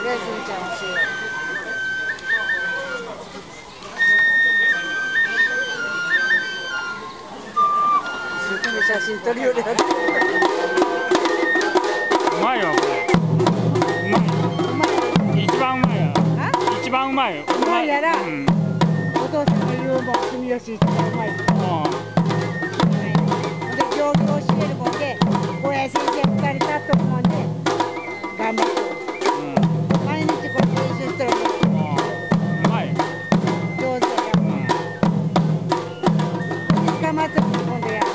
ちゃん写真撮るよりうまいよこれ。うまい。一番うまい。よあ一番うまい。ようまいやら。うん。お父さんの言うもん住吉一番うまい。ってで行儀教えるもん这怎么弄的呀